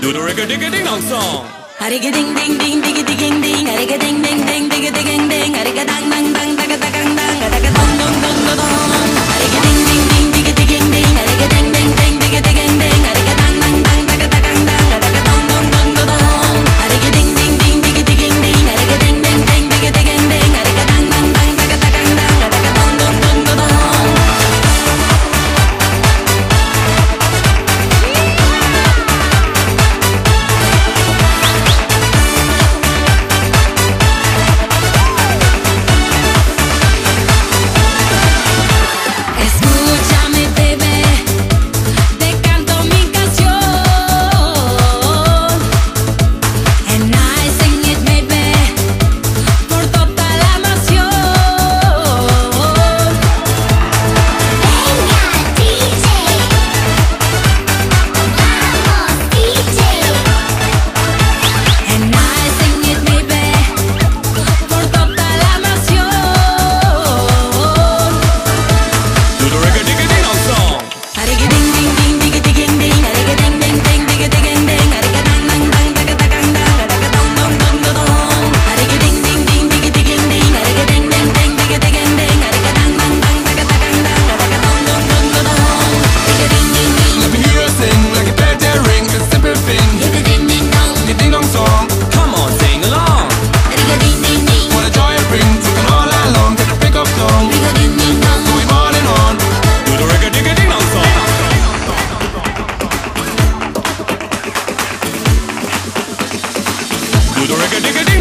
Do the rigga digga ding dong song. Harigga ding ding ding digga ding ding, harigga ding ding ding digga ding ding, harigga ding.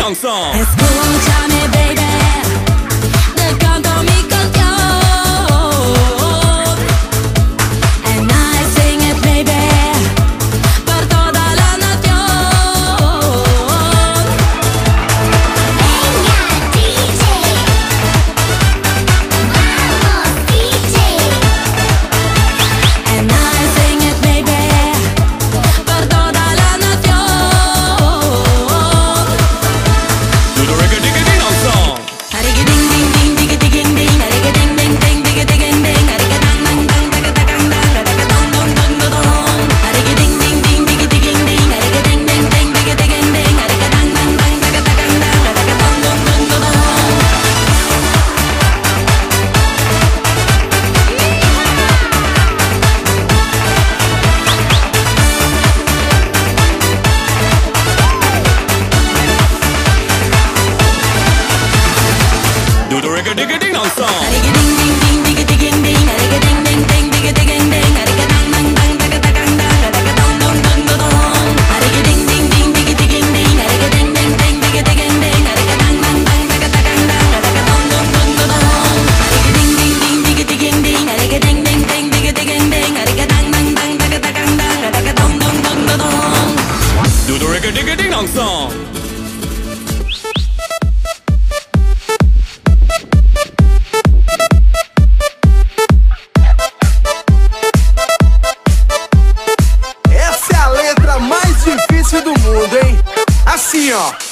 Song Song.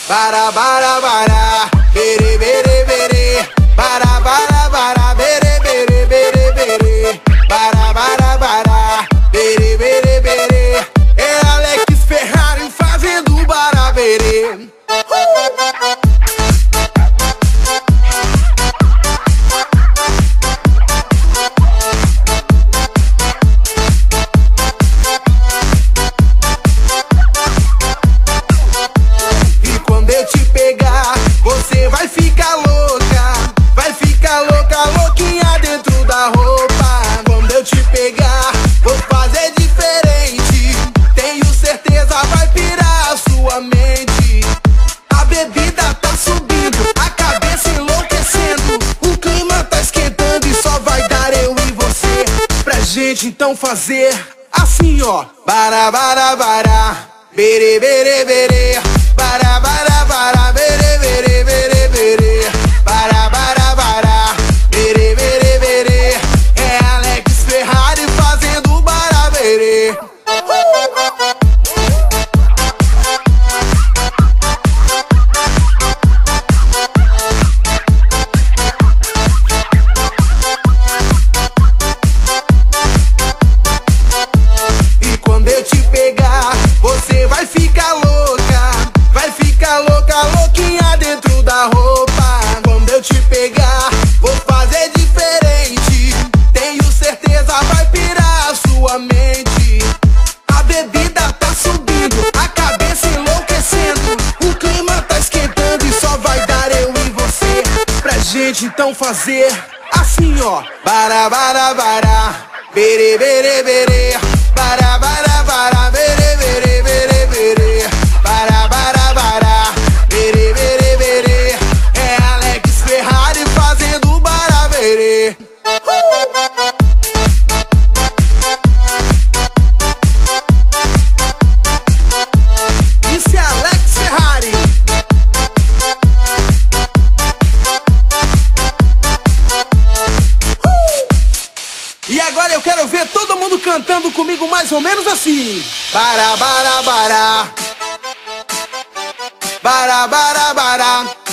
bara bara bara, bere bere bere, bara bara bara, bere bere bere bere, bara bara bara, bere bere bere. É Alex Ferrari fazendo bara bere. Uh! então fazer assim ó. Bara bara bara. Bere bere bere. Então fazer assim, ó. Bara, bara, bara. Bere, bere, bere. Bara. Agora eu quero ver todo mundo cantando comigo mais ou menos assim. Bara, bara, bara. Bara, bara, bara.